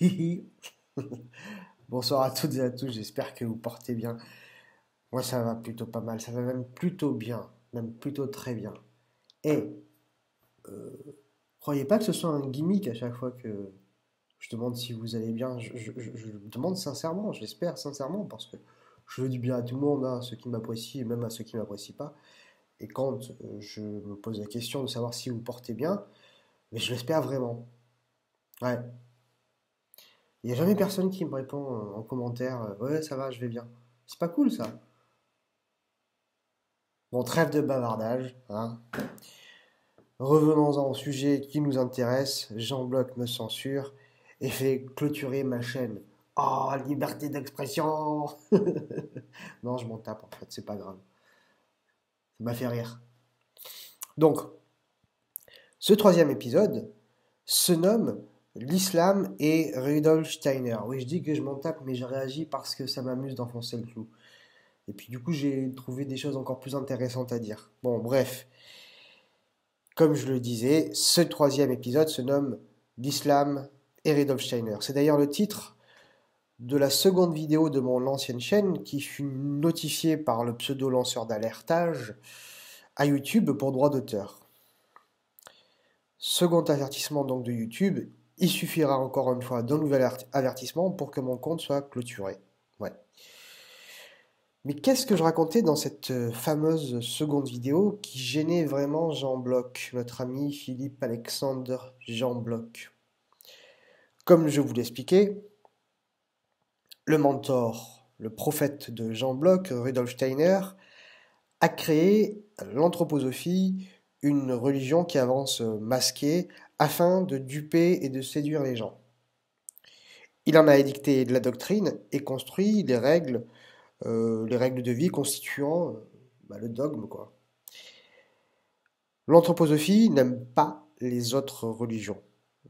Bonsoir à toutes et à tous, j'espère que vous portez bien. Moi ça va plutôt pas mal, ça va même plutôt bien, même plutôt très bien. Et euh, croyez pas que ce soit un gimmick à chaque fois que je demande si vous allez bien. Je, je, demande sincèrement, je l'espère sincèrement, parce que je veux du bien à tout le monde, à hein, ceux qui m'apprécient et même à ceux qui m'apprécient pas. Et quand euh, je me pose la question de savoir si vous portez bien, mais je l'espère vraiment. Ouais. Il n'y a jamais personne qui me répond en commentaire euh, Ouais, ça va, je vais bien. C'est pas cool ça. Bon, trêve de bavardage. Hein. Revenons-en au sujet qui nous intéresse. Jean Bloc me censure et fait clôturer ma chaîne. Oh, liberté d'expression Non, je m'en tape en fait, c'est pas grave. Ça m'a fait rire. Donc, ce troisième épisode se nomme L'islam et Rudolf Steiner. Oui, je dis que je m'en tape, mais je réagis parce que ça m'amuse d'enfoncer le clou. Et puis du coup, j'ai trouvé des choses encore plus intéressantes à dire. Bon, bref. Comme je le disais, ce troisième épisode se nomme L'islam et Rudolf Steiner. C'est d'ailleurs le titre de la seconde vidéo de mon ancienne chaîne qui fut notifiée par le pseudo lanceur d'alertage à YouTube pour droit d'auteur. Second avertissement donc de YouTube, il suffira encore une fois d'un nouvel avertissement pour que mon compte soit clôturé. Ouais. Mais qu'est-ce que je racontais dans cette euh, fameuse seconde vidéo qui gênait vraiment Jean Bloch, notre ami Philippe Alexandre Jean Bloch Comme je vous l'expliquais, le mentor, le prophète de Jean Bloch, Rudolf Steiner, a créé l'anthroposophie, une religion qui avance masquée afin de duper et de séduire les gens. Il en a édicté de la doctrine et construit les règles, euh, les règles de vie constituant euh, bah, le dogme. L'anthroposophie n'aime pas les autres religions,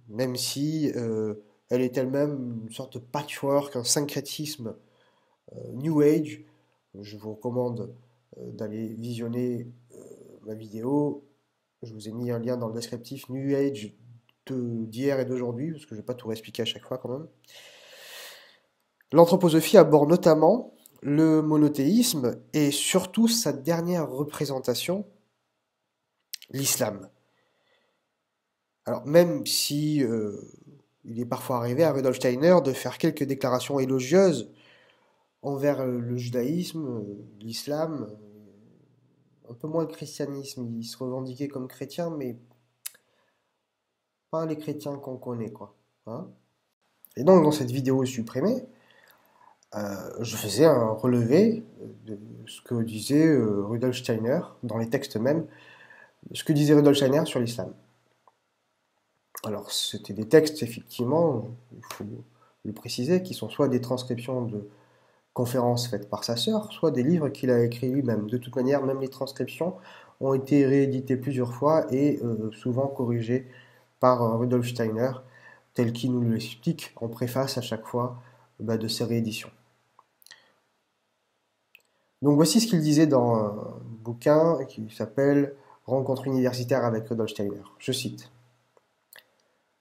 même si euh, elle est elle-même une sorte de patchwork, un syncrétisme New Age. Je vous recommande d'aller visionner ma vidéo je vous ai mis un lien dans le descriptif New Age d'hier et d'aujourd'hui, parce que je ne vais pas tout réexpliquer à chaque fois quand même. L'anthroposophie aborde notamment le monothéisme et surtout sa dernière représentation, l'islam. Alors même si euh, il est parfois arrivé à Rudolf Steiner de faire quelques déclarations élogieuses envers le judaïsme, l'islam, un peu moins le christianisme. Il se revendiquait comme chrétien, mais pas les chrétiens qu'on connaît, quoi. Hein. et donc, dans cette vidéo supprimée, euh, je faisais un relevé de ce que disait euh, Rudolf Steiner, dans les textes même, ce que disait Rudolf Steiner sur l'islam. Alors, c'était des textes, effectivement, il faut le préciser, qui sont soit des transcriptions de conférences faites par sa sœur, soit des livres qu'il a écrits lui-même. De toute manière, même les transcriptions ont été rééditées plusieurs fois et euh, souvent corrigées par euh, Rudolf Steiner, tel qu'il nous l'explique en préface à chaque fois bah, de ses rééditions. Donc voici ce qu'il disait dans un bouquin qui s'appelle Rencontre universitaire avec Rudolf Steiner. Je cite.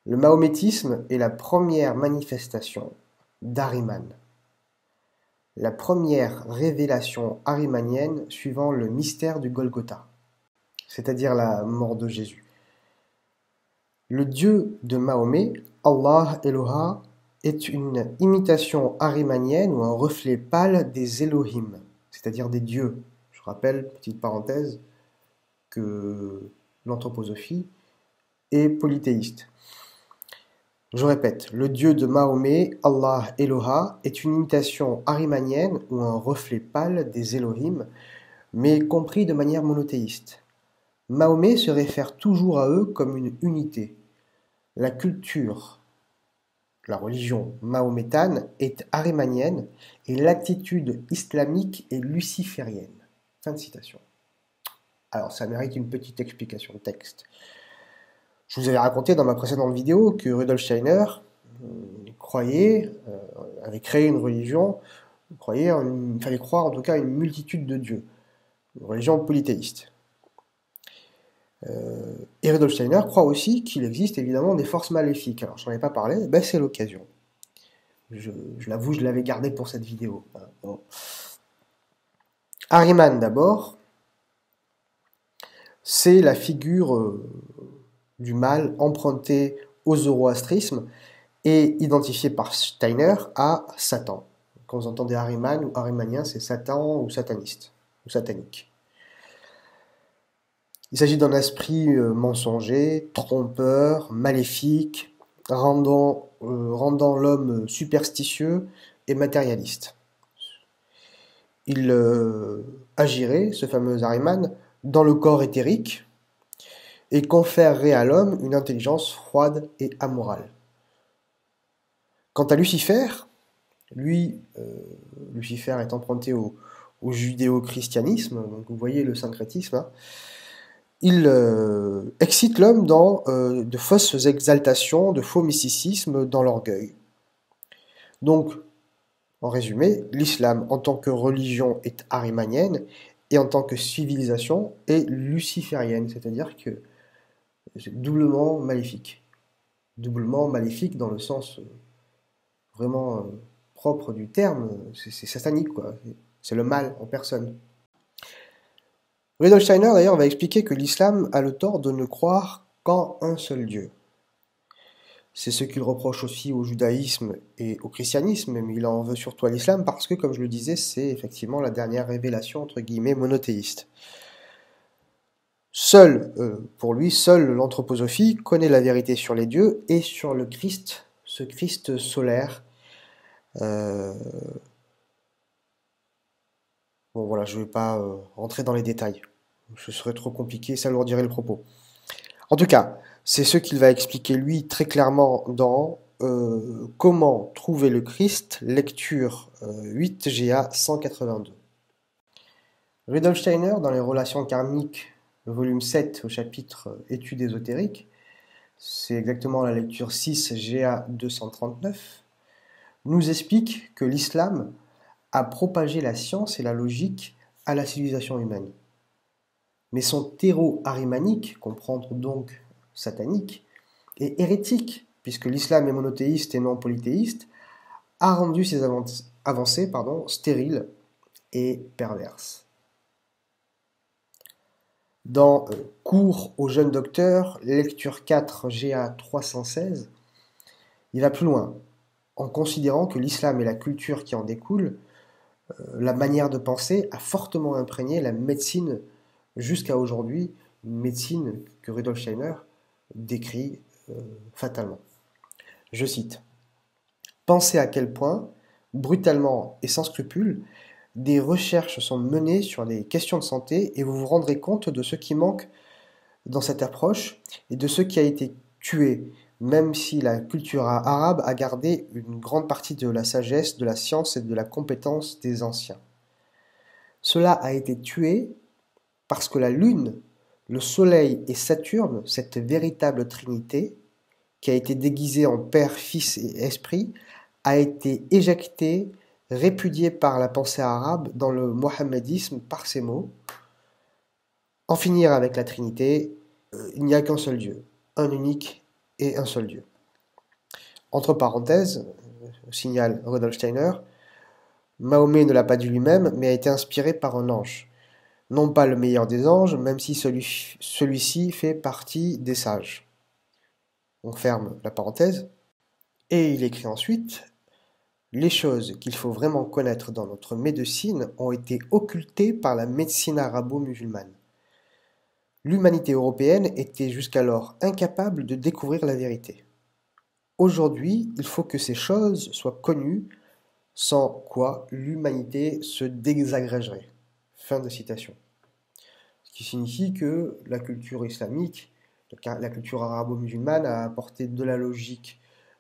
Le mahométisme est la première manifestation d'Ariman la première révélation arimanienne suivant le mystère du Golgotha, c'est-à-dire la mort de Jésus. Le Dieu de Mahomet, Allah Eloha, est une imitation arimanienne ou un reflet pâle des Elohim, c'est-à-dire des dieux. Je rappelle, petite parenthèse, que l'anthroposophie est polythéiste. Je répète, le dieu de Mahomet, Allah Eloha, est une imitation arimanienne ou un reflet pâle des Elohim, mais compris de manière monothéiste. Mahomet se réfère toujours à eux comme une unité. La culture, la religion mahométane est arimanienne et l'attitude islamique est luciférienne. Fin de citation. Alors ça mérite une petite explication de texte. Je vous avais raconté dans ma précédente vidéo que Rudolf Steiner euh, croyait, euh, avait créé une religion, croyait, il fallait croire en tout cas une multitude de dieux, une religion polythéiste. Euh, et Rudolf Steiner croit aussi qu'il existe évidemment des forces maléfiques. Alors, je n'en ai pas parlé, ben c'est l'occasion. Je, l'avoue, je l'avais gardé pour cette vidéo. Bon. Ahriman d'abord, c'est la figure euh, du mal empruntée au zoroastrisme et identifiée par Steiner à Satan. Quand vous entendez Ahriman ou Ahrimanien, c'est Satan ou sataniste ou satanique. Il s'agit d'un esprit euh, mensonger, trompeur, maléfique, rendant, euh, rendant l'homme superstitieux et matérialiste. Il agirait, ce fameux Ahriman, dans le corps éthérique et conférerait à l'homme une intelligence froide et amorale. Quant à Lucifer, lui, euh, Lucifer est emprunté au, judéo-christianisme, donc vous voyez le syncrétisme, hein, il euh, excite l'homme dans euh, de fausses exaltations, de faux mysticisme, dans l'orgueil. Donc, en résumé, l'islam en tant que religion est arimanienne et en tant que civilisation est luciférienne, c'est-à-dire que c'est doublement maléfique. Doublement maléfique dans le sens euh, vraiment euh, propre du terme, c'est satanique, quoi. C'est le mal en personne. Rudolf Steiner, d'ailleurs, va expliquer que l'islam a le tort de ne croire qu'en un seul Dieu. C'est ce qu'il reproche aussi au judaïsme et au christianisme, mais il en veut surtout à l'islam parce que, comme je le disais, c'est effectivement la dernière révélation entre guillemets monothéiste. Seul, euh, pour lui, seule l'anthroposophie connaît la vérité sur les dieux et sur le Christ, ce Christ solaire. Euh, bon voilà, je ne vais pas euh, rentrer dans les détails. Ce serait trop compliqué, ça alourdirait le propos. En tout cas, c'est ce qu'il va expliquer lui très clairement dans Comment trouver le Christ, lecture 8 GA 182. Rudolf Steiner, dans les relations karmiques, volume 7 au chapitre Études ésotériques, c'est exactement la lecture 6 GA 239, nous explique que l'islam a propagé la science et la logique à la civilisation humaine. Mais son terreau arimanique, comprendre donc satanique, et hérétique, puisque l'islam est monothéiste et non polythéiste, a rendu ses avancées stériles et perverses. Dans euh, Cours aux jeunes docteurs, lecture 4 GA 316, il va plus loin, en considérant que l'islam et la culture qui en découle, euh, la manière de penser, a fortement imprégné la médecine jusqu'à aujourd'hui, une médecine que Rudolf Steiner décrit euh, fatalement. Je cite Pensez à quel point, brutalement et sans scrupule, des recherches sont menées sur des questions de santé et vous vous rendrez compte de ce qui manque dans cette approche et de ce qui a été tué, même si la culture arabe a gardé une grande partie de la sagesse, de la science et de la compétence des anciens. Cela a été tué parce que la Lune le Soleil et Saturne, cette véritable trinité, qui a été déguisée en Père, Fils et Esprit, a été éjectée, répudiée par la pensée arabe dans le mohammedisme par ces mots. En finir avec la Trinité, euh, il n'y a qu'un seul Dieu, un unique et un seul Dieu. Entre parenthèses, euh, signale Rudolf Steiner, Mahomet ne l'a pas dit lui-même, mais a été inspiré par un ange non pas le meilleur des anges, même si celui-ci fait partie des sages. On ferme la parenthèse. Et il écrit ensuite Les choses qu'il faut vraiment connaître dans notre médecine ont été occultées par la médecine arabo-musulmane. L'humanité européenne était jusqu'alors incapable de découvrir la vérité. Aujourd'hui, il faut que ces choses soient connues, sans quoi l'humanité se désagrégerait. Fin de citation. Ce qui signifie que la culture islamique, la culture arabo-musulmane a apporté de la logique,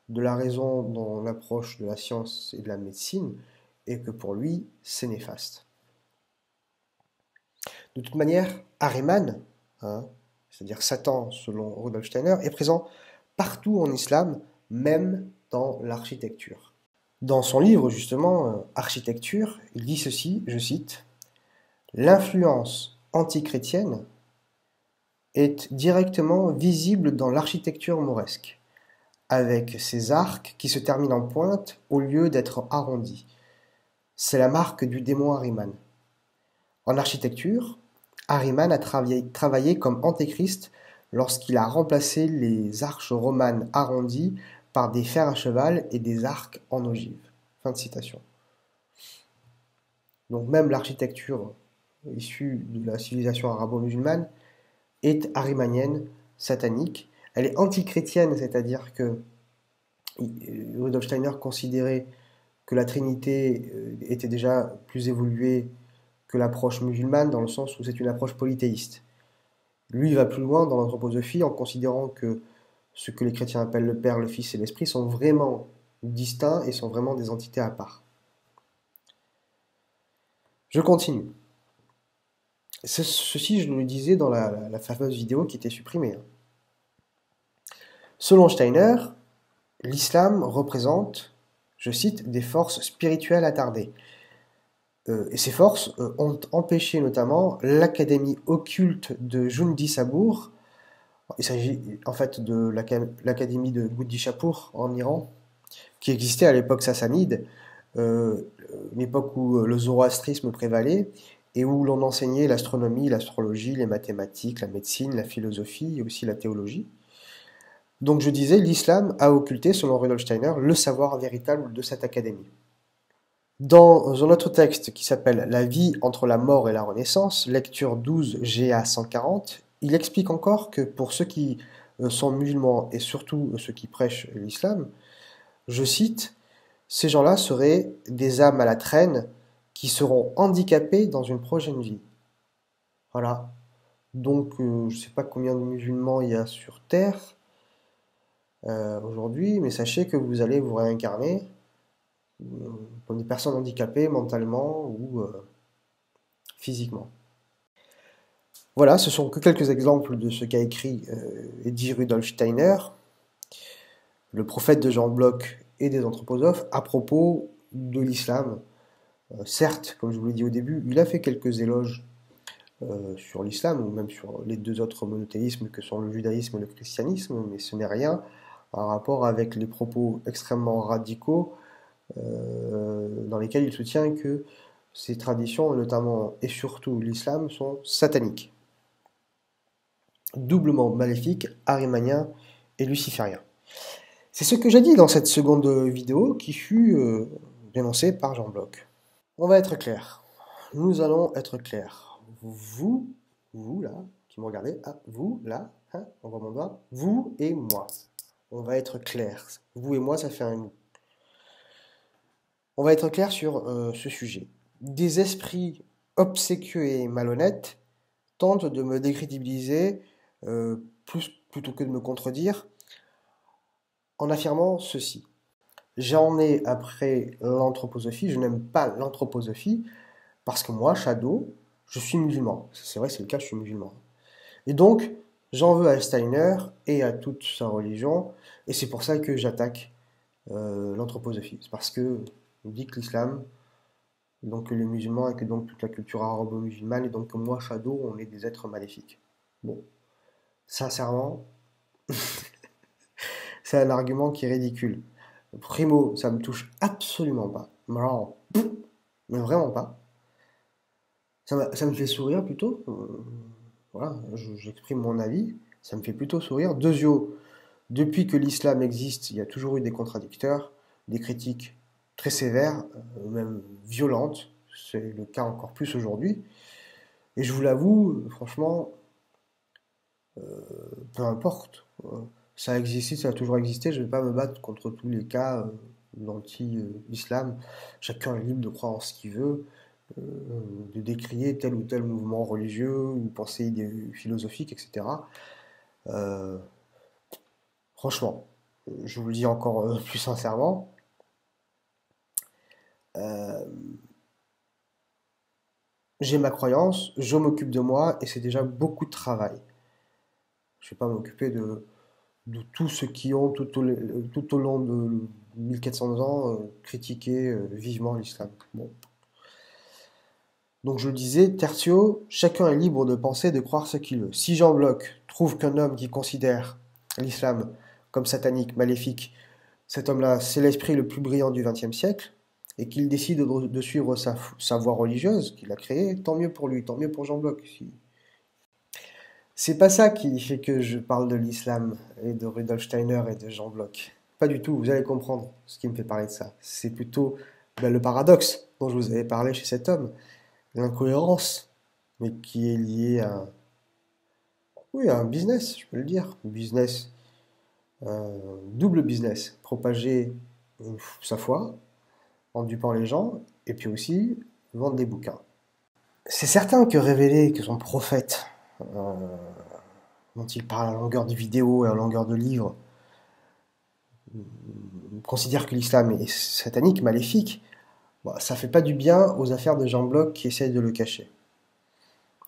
de la raison dans l'approche de la science et de la médecine, et que pour lui, c'est néfaste. De toute manière, Ariman, hein, c'est-à-dire Satan selon Rudolf Steiner, est présent partout en islam, même dans l'architecture. Dans son livre, justement, euh, Architecture, il dit ceci, je cite, L'influence antichrétienne est directement visible dans l'architecture mauresque. Avec ses arcs qui se terminent en pointe au lieu d'être arrondis. C'est la marque du démon Ahriman. En architecture, Ahriman a travaillé, comme antéchrist lorsqu'il a remplacé les arches romanes arrondies par des fers à cheval et des arcs en ogive. Donc même l'architecture issue de la civilisation arabo-musulmane est arimanienne, satanique. Elle est antichrétienne, c'est-à-dire que Rudolf Steiner considérait que la Trinité euh, était déjà plus évoluée que l'approche musulmane, dans le sens où c'est une approche polythéiste. Lui va plus loin dans l'anthroposophie en considérant que ce que les chrétiens appellent le Père, le Fils et l'Esprit sont vraiment distincts et sont vraiment des entités à part. Je continue. Ceci, je le disais dans la, fameuse vidéo qui était supprimée. Selon Steiner, l'islam représente, je cite, des forces spirituelles attardées. Euh, et ces forces euh, ont empêché notamment l'académie occulte de Jundi Sabour. Il s'agit en fait de l'académie de Shapur en Iran, qui existait à l'époque sassanide, euh, une époque où le zoroastrisme prévalait et où l'on enseignait l'astronomie, l'astrologie, les mathématiques, la médecine, la philosophie et aussi la théologie. Donc je disais, l'islam a occulté, selon Rudolf Steiner, le savoir véritable de cette académie. Dans un autre texte qui s'appelle La vie entre la mort et la renaissance, lecture 12 GA 140, il explique encore que pour ceux qui euh, sont musulmans et surtout ceux qui prêchent l'islam, je cite, ces gens-là seraient des âmes à la traîne qui seront handicapées dans une prochaine vie. Voilà. Donc, euh, je ne sais pas combien de musulmans il y a sur Terre euh, aujourd'hui, mais sachez que vous allez vous réincarner comme des personnes handicapées mentalement ou euh, physiquement. Voilà, ce sont que quelques exemples de ce qu'a écrit euh, Eddie Rudolf Steiner, le prophète de Jean Bloch et des anthroposophes, à propos de l'islam. Euh, certes, comme je vous l'ai dit au début, il a fait quelques éloges sur l'islam, ou même sur les deux autres monothéismes que sont le judaïsme et le christianisme, mais ce n'est rien en rapport avec les propos extrêmement radicaux euh, dans lesquels il soutient que ces traditions, notamment et surtout l'islam, sont sataniques, doublement maléfiques, arimaniens et lucifériens. C'est ce que j'ai dit dans cette seconde vidéo qui fut euh, dénoncée par Jean Bloch. On va être clair. Nous allons être clairs. Vous, vous là, qui me regardez, ah, vous là, hein, on voit mon doigt, vous et moi. On va être clair. Vous et moi, ça fait un on va être clair sur euh, ce sujet. Des esprits obséquieux et malhonnêtes tentent de me décrédibiliser euh, plutôt que de me contredire en affirmant ceci. J'en ai après l'anthroposophie, je n'aime pas l'anthroposophie parce que moi, Shadow, je suis musulman. C'est vrai, c'est le cas, je suis musulman. Et donc, j'en veux à Steiner et à toute sa religion, et c'est pour ça que j'attaque euh, l'anthroposophie. C'est parce que dit que l'islam, donc les musulmans et que donc toute la culture arabo-musulmane, et donc que moi, Shadow, on est des êtres maléfiques. Bon, sincèrement, c'est un argument qui est ridicule. Primo, ça me touche absolument pas. Mais vraiment pas. Ça, me fait sourire plutôt. Euh, voilà, j'exprime mon avis. Ça me fait plutôt sourire. Deuxio, depuis que l'islam existe, il y a toujours eu des contradicteurs, des critiques très sévère, euh, même violente. C'est le cas encore plus aujourd'hui. Et je vous l'avoue, franchement, euh, peu importe. Euh, ça a existé, ça a toujours existé. Je ne vais pas me battre contre tous les cas d'anti-islam. Chacun est libre de croire en ce qu'il veut, de décrier tel ou tel mouvement religieux ou pensée philosophique, etc. franchement, je vous le dis encore plus sincèrement, euh, j'ai ma croyance, je m'occupe de moi et c'est déjà beaucoup de travail. Je ne vais pas m'occuper de, de tous ceux qui ont tout au, long de 1400 ans euh, critiqué euh, vivement l'islam. Donc je disais, tertio, chacun est libre de penser, de croire ce qu'il veut. Si Jean Bloch trouve qu'un homme qui considère l'islam comme satanique, maléfique, cet homme-là, c'est l'esprit le plus brillant du XXe siècle, et qu'il décide de, suivre sa, sa, voie religieuse qu'il a créée, tant mieux pour lui, tant mieux pour Jean Bloch. C'est pas ça qui fait que je parle de l'islam et de Rudolf Steiner et de Jean Bloch. Pas du tout, vous allez comprendre ce qui me fait parler de ça. C'est plutôt ben, le paradoxe dont je vous avais parlé chez cet homme, l'incohérence, mais qui est liée à, oui, à un business, je peux le dire, business, un double business, propager sa foi en dupant les gens, et puis aussi vendre des bouquins. C'est certain que révéler que son prophète, euh, dont il parle à longueur de vidéos et à longueur de livres, considère que l'islam est satanique, maléfique, ça bah, ça fait pas du bien aux affaires de Jean Bloch qui essaye de le cacher.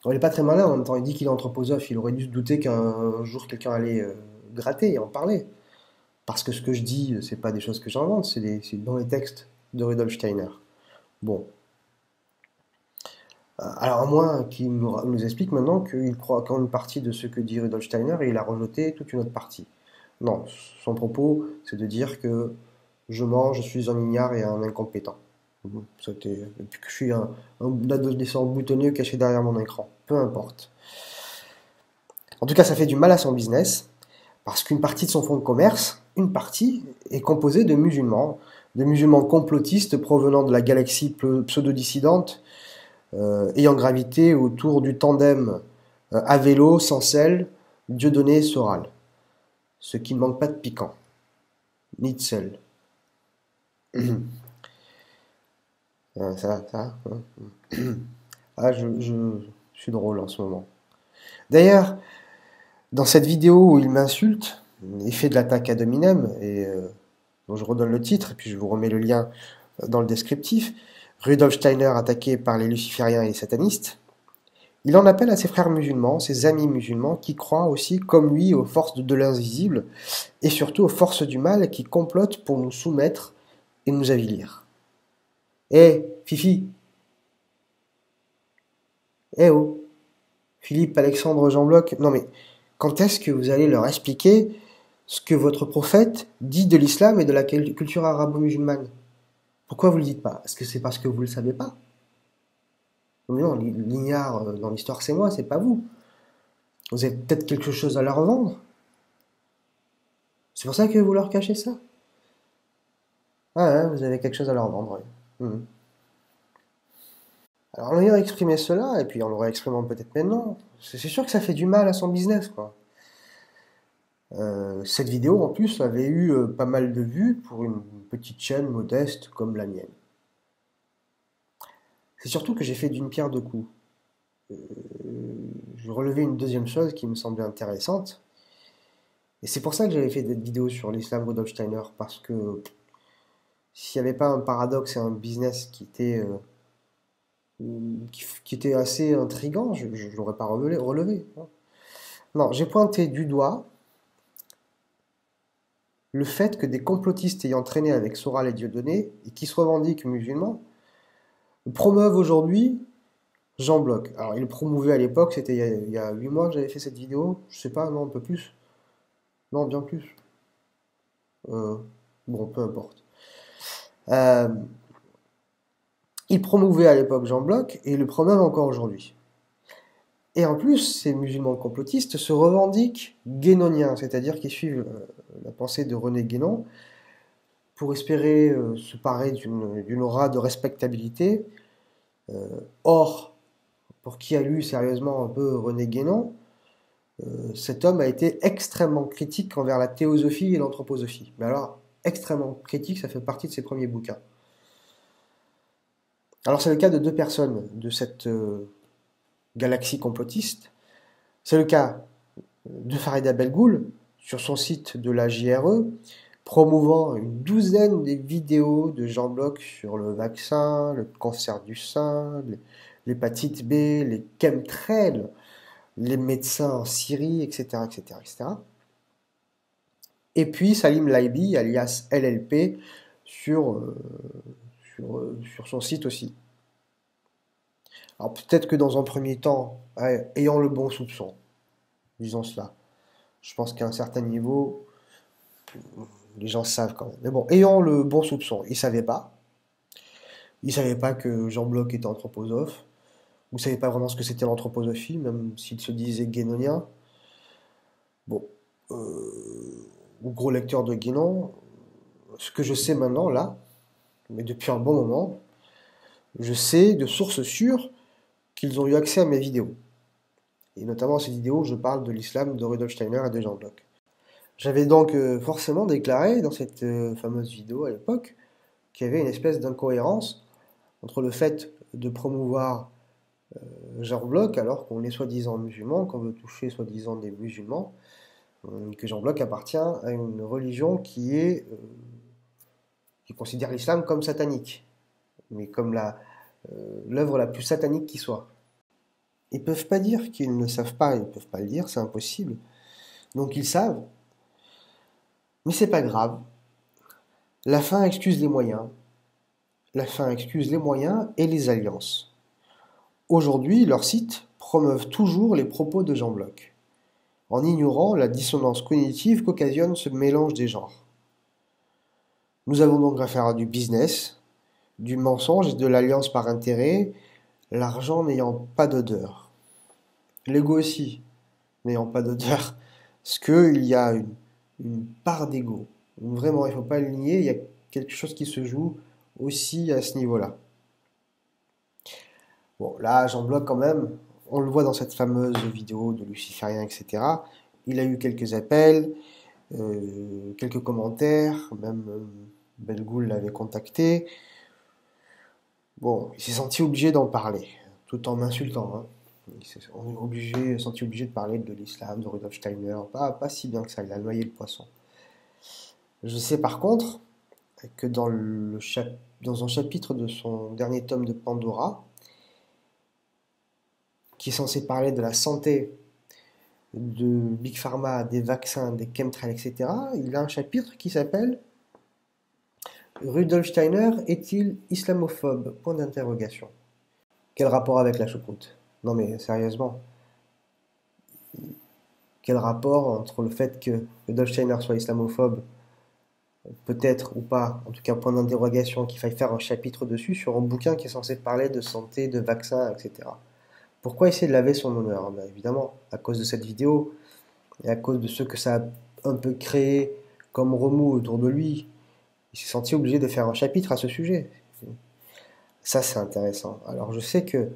il n'est pas très malin, en même temps, il dit qu'il est anthroposophe, il aurait dû se douter qu'un jour quelqu'un allait euh, gratter et en parler. Parce que ce que je dis, c'est pas des choses que j'invente, c'est dans les textes de Rudolf Steiner. Bon. Euh, alors, à moins qu'il nous, explique maintenant qu'il croit qu'en une partie de ce que dit Rudolf Steiner il a rejeté toute une autre partie. Non, son propos, c'est de dire que je mens, je suis un ignare et un incompétent. C'était depuis que je suis un, adolescent boutonneux caché derrière mon écran. Peu importe. En tout cas, ça fait du mal à son business, parce qu'une partie de son fonds de commerce, une partie, est composée de musulmans, de musulmans complotistes provenant de la galaxie pseudo-dissidente, euh, ayant gravité autour du tandem euh, à vélo, Sancel, Dieudonné, Soral ce qui ne manque pas de piquant, ni de sel. Ah, je, suis drôle en ce moment. D'ailleurs, dans cette vidéo où il m'insulte et fait de l'attaque à Dominem, et euh, dont je redonne le titre, et puis je vous remets le lien dans le descriptif, Rudolf Steiner attaqué par les lucifériens et les satanistes, il en appelle à ses frères musulmans, ses amis musulmans, qui croient aussi, comme lui, aux forces de l'invisible, et surtout aux forces du mal qui complotent pour nous soumettre et nous avilir. Eh, Fifi. Eh oh. Philippe, Alexandre, Jean Bloch, non mais quand est-ce que vous allez leur expliquer ce que votre prophète dit de l'islam et de la culture arabo-musulmane? Pourquoi vous ne le dites pas? Est-ce que c'est parce que vous ne le savez pas? Non, l'ignare euh, dans l'histoire, c'est moi, c'est pas vous. Vous avez peut-être quelque chose à leur vendre. C'est pour ça que vous leur cachez ça. Ah, vous avez quelque chose à leur vendre, oui. Hmm. Alors, en ayant exprimé cela, et puis en l'aurait exprimé peut-être maintenant, c'est sûr que ça fait du mal à son business, quoi. Euh, cette vidéo, en plus, avait eu euh, pas mal de vues pour une petite chaîne modeste comme la mienne. C'est surtout que j'ai fait d'une pierre deux coups. Euh, je relevais une deuxième chose qui me semblait intéressante. Et c'est pour ça que j'avais fait cette vidéo sur l'islam Rudolf Steiner, parce que s'il n'y avait pas un paradoxe et un business qui était, euh, était assez intrigant, je ne l'aurais pas relevé. hein. Non, j'ai pointé du doigt le fait que des complotistes ayant traîné avec Soral et Dieudonné, et qui se revendiquent musulmans, promeuvent aujourd'hui Jean Bloch. Alors, il promouvait à l'époque, c'était il y a 8 mois que j'avais fait cette vidéo. Je sais pas, non, un peu plus. Non, bien plus. Euh, bon, peu importe. Euh, il promouvait à l'époque Jean Bloch et le promeuvent encore aujourd'hui. Et en plus, ces musulmans complotistes se revendiquent guénoniens, c'est-à-dire qu'ils suivent euh, la pensée de René Guénon, pour espérer euh, se parer d'une aura de respectabilité. Euh, or, pour qui a lu sérieusement un peu René Guénon, cet homme a été extrêmement critique envers la théosophie et l'anthroposophie. Mais alors, extrêmement critique, ça fait partie de ses premiers bouquins. Alors c'est le cas de deux personnes de cette galaxie complotiste. C'est le cas de Farida Belgoul sur son site de la JRE, promouvant une douzaine de vidéos de Jean Bloch sur le vaccin, le cancer du sein, l'hépatite B, les chemtrails, les médecins en Syrie, etc., etc., etc. Et puis Salim Laibi, alias LLP, sur, euh, sur, euh, sur son site aussi. Alors peut-être que dans un premier temps, ayant le bon soupçon, disons cela, je pense qu'à un certain niveau, les gens savent quand même. Mais bon, ayant le bon soupçon, ils savaient pas. Ils savaient pas que Jean Bloch était anthroposophe. Vous ne savez pas vraiment ce que c'était l'anthroposophie, même s'il se disait guénonien. Bon, euh, gros lecteur de Guénon, ce que je sais maintenant, là, mais depuis un bon moment, je sais de sources sûres qu'ils ont eu accès à mes vidéos. Et notamment ces vidéos, je parle de l'islam de Rudolf Steiner et de Jean Bloch. J'avais donc euh, forcément déclaré dans cette euh, fameuse vidéo à l'époque qu'il y avait une espèce d'incohérence entre le fait de promouvoir euh, Jean Bloch alors qu'on est soi-disant musulman, qu'on veut toucher soi-disant des musulmans, que Jean Bloch appartient à une religion qui est qui considère l'islam comme satanique, mais comme l'œuvre la, plus satanique qui soit. Ils peuvent pas dire qu'ils ne savent pas, ils peuvent pas le dire, c'est impossible. Donc ils savent, mais c'est pas grave. La fin excuse les moyens. La fin excuse les moyens et les alliances. Aujourd'hui, leurs sites promeuvent toujours les propos de Jean Bloch, en ignorant la dissonance cognitive qu'occasionne ce mélange des genres. Nous avons donc affaire à du business, du mensonge et de l'alliance par intérêt, l'argent n'ayant pas d'odeur. L'ego aussi, n'ayant pas d'odeur, parce qu'il y a une une part d'ego. Vraiment, il ne faut pas le nier, il y a quelque chose qui se joue aussi à ce niveau-là. Bon, là, j'en bloque quand même. On le voit dans cette fameuse vidéo de Luciférien, etc. Il a eu quelques appels, euh, quelques commentaires, même euh, Belgoul l'avait contacté. Bon, il s'est senti obligé d'en parler, tout en m'insultant. Hein. Il s'est obligé, senti obligé de parler de l'islam, de Rudolf Steiner. Pas, si bien que ça, il a noyé le poisson. Je sais par contre que dans un chapitre de son dernier tome de Pandora, qui est censé parler de la santé de Big Pharma, des vaccins, des chemtrails, etc., il a un chapitre qui s'appelle Rudolf Steiner est-il islamophobe? Point d'interrogation. Quel rapport avec la choucroute? Non mais sérieusement, quel rapport entre le fait que Rudolf Steiner soit islamophobe, peut-être ou pas, en tout cas point d'interrogation, qu'il faille faire un chapitre dessus sur un bouquin qui est censé parler de santé, de vaccins, etc. Pourquoi essayer de laver son honneur? Ben, Évidemment, à cause de cette vidéo, et à cause de ce que ça a un peu créé comme remous autour de lui, il s'est senti obligé de faire un chapitre à ce sujet. Ça, c'est intéressant. Alors, je sais que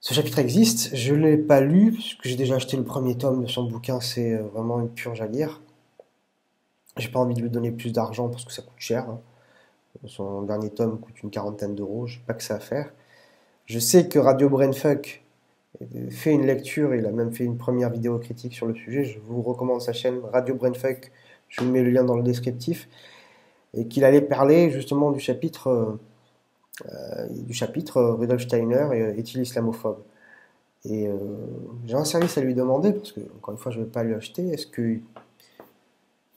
ce chapitre existe, je ne l'ai pas lu, puisque j'ai déjà acheté le premier tome de son bouquin, c'est euh, vraiment une purge à lire. J'ai pas envie de lui donner plus d'argent parce que ça coûte cher. Hein. Son dernier tome coûte une quarantaine d'euros, j'ai pas que ça à faire. Je sais que Radio Brainfuck fait une lecture, il a même fait une première vidéo critique sur le sujet. Je vous recommande sa chaîne Radio Brainfuck, je vous mets le lien dans le descriptif. Et qu'il allait parler justement du chapitre euh, euh, du chapitre euh, Rudolf Steiner est-il islamophobe? Et euh, j'ai un service à lui demander, parce que, encore une fois, je ne vais pas lui acheter. Est-ce que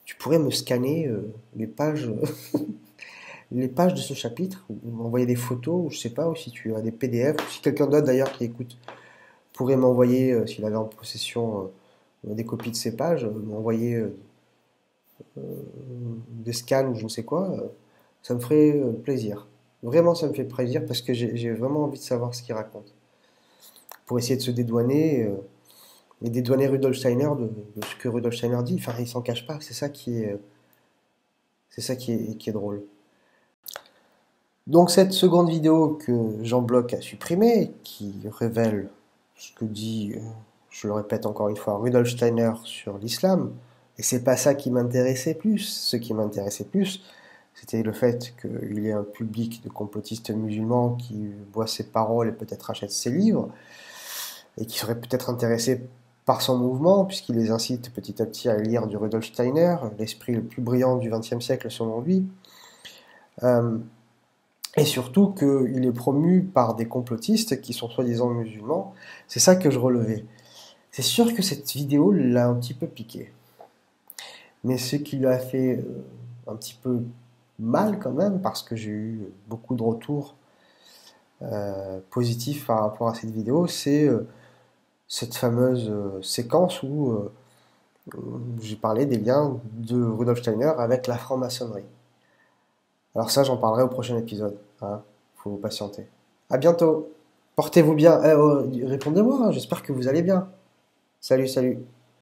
tu pourrais me scanner les pages? les pages de ce chapitre, ou m'envoyer des photos, ou je sais pas, ou si tu as des PDF, ou si quelqu'un d'autre d'ailleurs qui écoute pourrait m'envoyer, s'il avait en possession des copies de ces pages, m'envoyer des scans ou je ne sais quoi, ça me ferait plaisir. Vraiment, ça me fait plaisir parce que j'ai vraiment envie de savoir ce qu'il raconte. Pour essayer de se dédouaner euh, et dédouaner Rudolf Steiner de, ce que Rudolf Steiner dit. Enfin, il s'en cache pas. C'est ça qui est drôle. Donc cette seconde vidéo que Jean Bloch a supprimée, qui révèle ce que dit, euh, je le répète encore une fois, Rudolf Steiner sur l'islam, et c'est pas ça qui m'intéressait plus. Ce qui m'intéressait plus, c'était le fait qu'il y ait un public de complotistes musulmans qui voit ses paroles et peut-être achète ses livres, et qui serait peut-être intéressé par son mouvement, puisqu'il les incite petit à petit à lire du Rudolf Steiner, l'esprit le plus brillant du XXe siècle selon lui, euh, et surtout qu'il est promu par des complotistes qui sont soi-disant musulmans. C'est ça que je relevais. C'est sûr que cette vidéo l'a un petit peu piqué. Mais ce qui lui a fait euh, un petit peu mal quand même parce que j'ai eu beaucoup de retours euh, positifs par rapport à cette vidéo, c'est euh, cette fameuse séquence où j'ai parlé des liens de Rudolf Steiner avec la franc-maçonnerie. Alors ça, j'en parlerai au prochain épisode. Hein. Faut patienter. À bientôt. Portez-vous bien. Eh, oh, répondez-moi. Hein. J'espère que vous allez bien. Salut, salut.